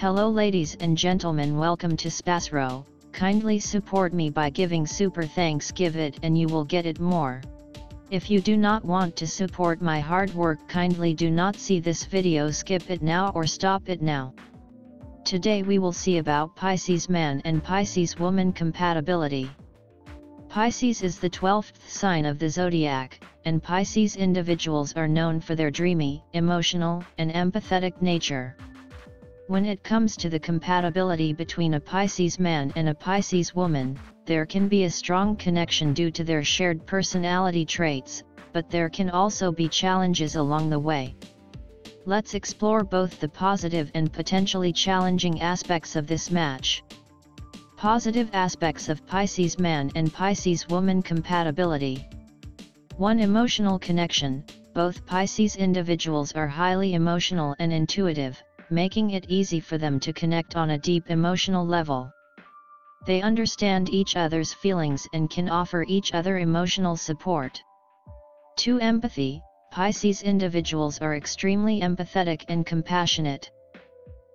Hello ladies and gentlemen welcome to Spasro, kindly support me by giving super thanks give it and you will get it more. If you do not want to support my hard work kindly do not see this video skip it now or stop it now. Today we will see about Pisces man and Pisces woman compatibility. Pisces is the 12th sign of the zodiac, and Pisces individuals are known for their dreamy, emotional, and empathetic nature. When it comes to the compatibility between a Pisces man and a Pisces woman, there can be a strong connection due to their shared personality traits, but there can also be challenges along the way. Let's explore both the positive and potentially challenging aspects of this match. Positive aspects of Pisces man and Pisces woman compatibility. 1. Emotional connection Both Pisces individuals are highly emotional and intuitive, making it easy for them to connect on a deep emotional level. They understand each other's feelings and can offer each other emotional support. 2. Empathy Pisces individuals are extremely empathetic and compassionate.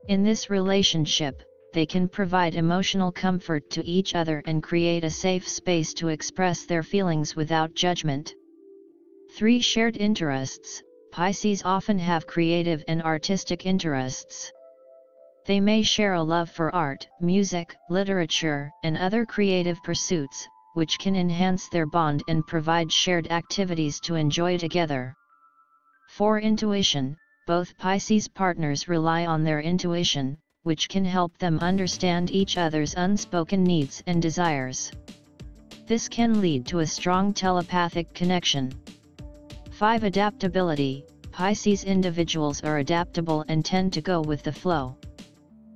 In this relationship, they can provide emotional comfort to each other and create a safe space to express their feelings without judgment. 3. Shared interests Pisces often have creative and artistic interests. They may share a love for art, music, literature, and other creative pursuits, which can enhance their bond and provide shared activities to enjoy together. For intuition, both Pisces partners rely on their intuition, which can help them understand each other's unspoken needs and desires. This can lead to a strong telepathic connection. 5. Adaptability Pisces individuals are adaptable and tend to go with the flow.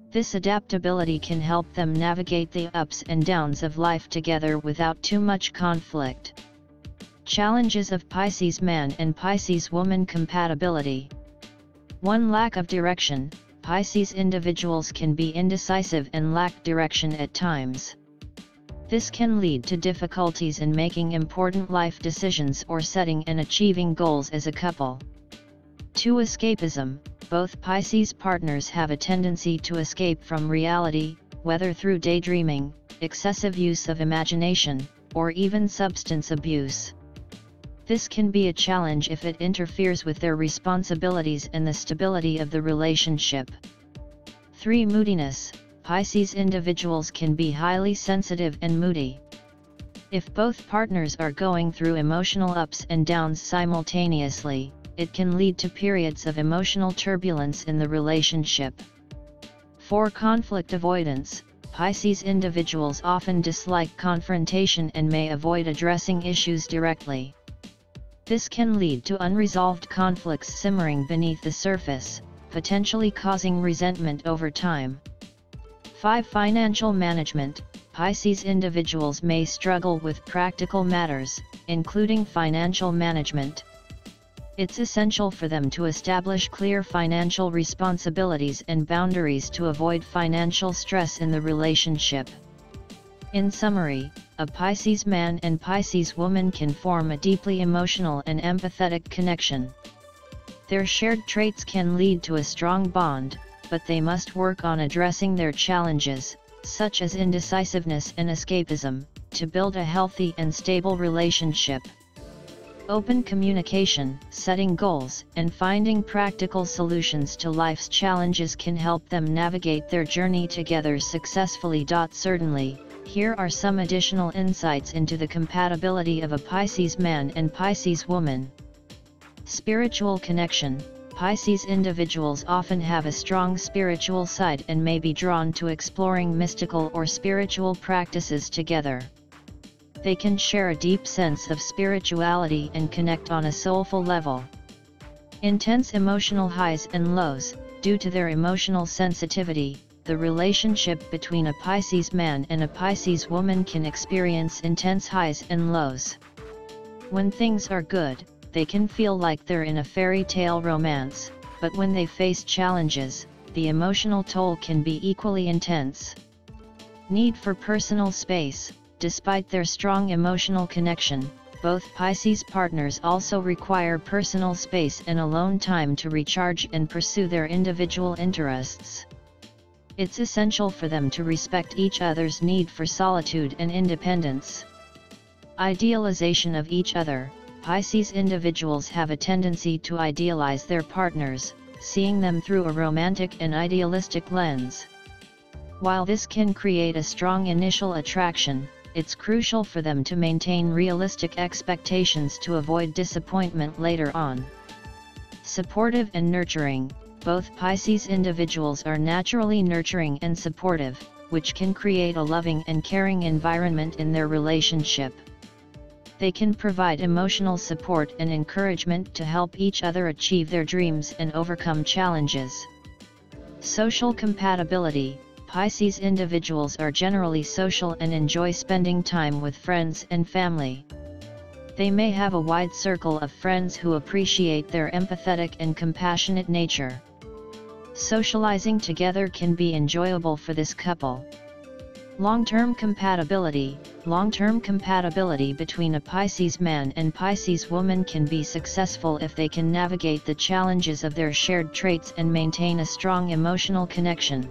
This adaptability can help them navigate the ups and downs of life together without too much conflict. Challenges of Pisces man and Pisces woman compatibility. 1. Lack of direction Pisces individuals can be indecisive and lack direction at times. This can lead to difficulties in making important life decisions or setting and achieving goals as a couple. 2. Escapism Both Pisces partners have a tendency to escape from reality, whether through daydreaming, excessive use of imagination, or even substance abuse. This can be a challenge if it interferes with their responsibilities and the stability of the relationship. 3. Moodiness Pisces individuals can be highly sensitive and moody. If both partners are going through emotional ups and downs simultaneously, it can lead to periods of emotional turbulence in the relationship. For conflict avoidance, Pisces individuals often dislike confrontation and may avoid addressing issues directly. This can lead to unresolved conflicts simmering beneath the surface, potentially causing resentment over time. 5. Financial management Pisces individuals may struggle with practical matters, including financial management. It's essential for them to establish clear financial responsibilities and boundaries to avoid financial stress in the relationship. In summary, a Pisces man and Pisces woman can form a deeply emotional and empathetic connection. Their shared traits can lead to a strong bond, but they must work on addressing their challenges, such as indecisiveness and escapism, to build a healthy and stable relationship. Open communication, setting goals, and finding practical solutions to life's challenges can help them navigate their journey together successfully. Certainly, here are some additional insights into the compatibility of a Pisces man and Pisces woman. Spiritual connection Pisces individuals often have a strong spiritual side and may be drawn to exploring mystical or spiritual practices together. They can share a deep sense of spirituality and connect on a soulful level. Intense emotional highs and lows, due to their emotional sensitivity, the relationship between a Pisces man and a Pisces woman can experience intense highs and lows. When things are good, they can feel like they're in a fairy tale romance, but when they face challenges, the emotional toll can be equally intense. Need for personal space Despite their strong emotional connection, both Pisces partners also require personal space and alone time to recharge and pursue their individual interests. It's essential for them to respect each other's need for solitude and independence. Idealization of each other Pisces individuals have a tendency to idealize their partners, seeing them through a romantic and idealistic lens. While this can create a strong initial attraction, it's crucial for them to maintain realistic expectations to avoid disappointment later on. Supportive and nurturing, both Pisces individuals are naturally nurturing and supportive, which can create a loving and caring environment in their relationship. They can provide emotional support and encouragement to help each other achieve their dreams and overcome challenges. Social compatibility Pisces individuals are generally social and enjoy spending time with friends and family. They may have a wide circle of friends who appreciate their empathetic and compassionate nature. Socializing together can be enjoyable for this couple. Long-term compatibility Long-term compatibility between a Pisces man and Pisces woman can be successful if they can navigate the challenges of their shared traits and maintain a strong emotional connection.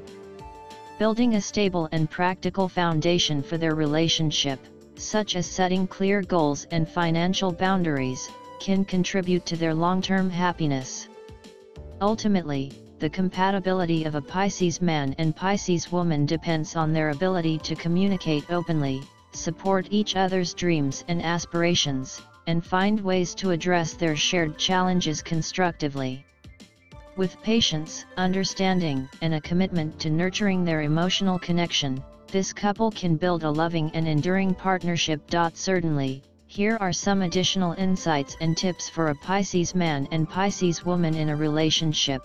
Building a stable and practical foundation for their relationship, such as setting clear goals and financial boundaries, can contribute to their long-term happiness. Ultimately, the compatibility of a Pisces man and Pisces woman depends on their ability to communicate openly, support each other's dreams and aspirations, and find ways to address their shared challenges constructively. With patience, understanding, and a commitment to nurturing their emotional connection, this couple can build a loving and enduring partnership. Certainly, here are some additional insights and tips for a Pisces man and Pisces woman in a relationship.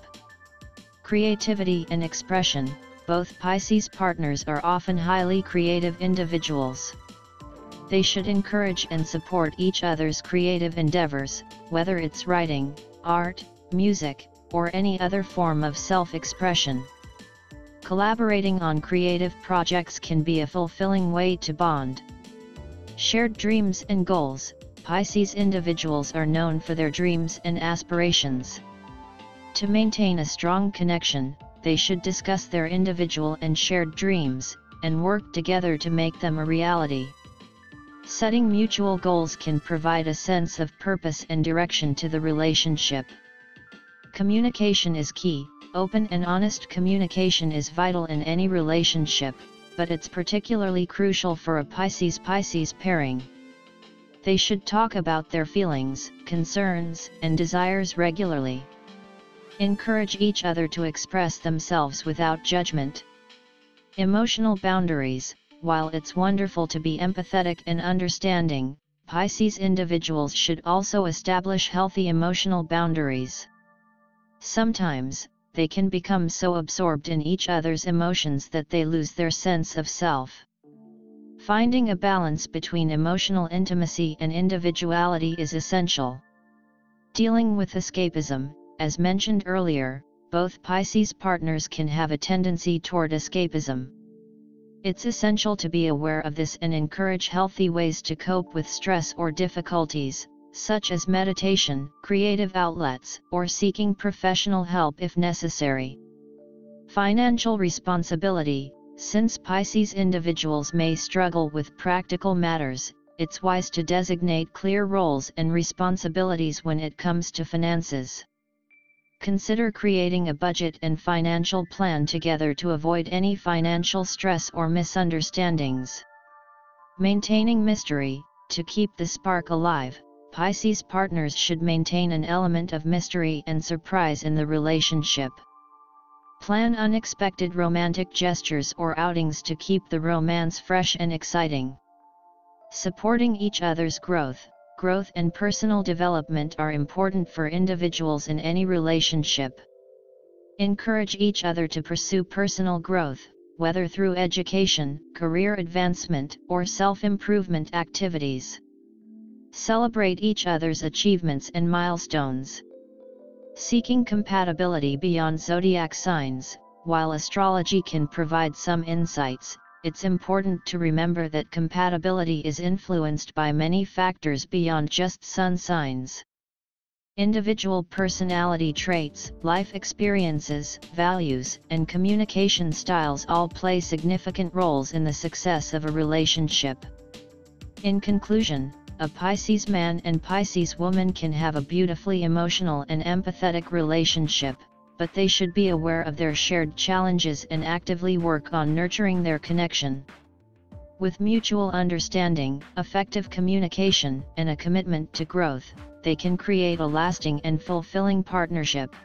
Creativity and expression Both Pisces partners are often highly creative individuals. They should encourage and support each other's creative endeavors, whether it's writing, art, music, or any other form of self-expression. Collaborating on creative projects can be a fulfilling way to bond. Shared dreams and goals Pisces individuals are known for their dreams and aspirations. To maintain a strong connection, they should discuss their individual and shared dreams, and work together to make them a reality. Setting mutual goals can provide a sense of purpose and direction to the relationship. Communication is key, open and honest communication is vital in any relationship, but it's particularly crucial for a Pisces-Pisces pairing. They should talk about their feelings, concerns, and desires regularly. Encourage each other to express themselves without judgment. Emotional boundaries While it's wonderful to be empathetic and understanding, Pisces individuals should also establish healthy emotional boundaries. Sometimes, they can become so absorbed in each other's emotions that they lose their sense of self. Finding a balance between emotional intimacy and individuality is essential. Dealing with escapism, as mentioned earlier, both Pisces partners can have a tendency toward escapism. It's essential to be aware of this and encourage healthy ways to cope with stress or difficulties, such as meditation, creative outlets, or seeking professional help if necessary. Financial responsibility Since Pisces individuals may struggle with practical matters, it's wise to designate clear roles and responsibilities when it comes to finances. Consider creating a budget and financial plan together to avoid any financial stress or misunderstandings. Maintaining mystery, to keep the spark alive, Pisces partners should maintain an element of mystery and surprise in the relationship. Plan unexpected romantic gestures or outings to keep the romance fresh and exciting. Supporting each other's growth growth and personal development are important for individuals in any relationship. Encourage each other to pursue personal growth, whether through education, career advancement, or self-improvement activities. Celebrate each other's achievements and milestones. Seeking compatibility beyond zodiac signs, while astrology can provide some insights, it's important to remember that compatibility is influenced by many factors beyond just sun signs. Individual personality traits, life experiences, values, and communication styles all play significant roles in the success of a relationship. In conclusion, a Pisces man and Pisces woman can have a beautifully emotional and empathetic relationship, but they should be aware of their shared challenges and actively work on nurturing their connection. With mutual understanding, effective communication, and a commitment to growth, they can create a lasting and fulfilling partnership.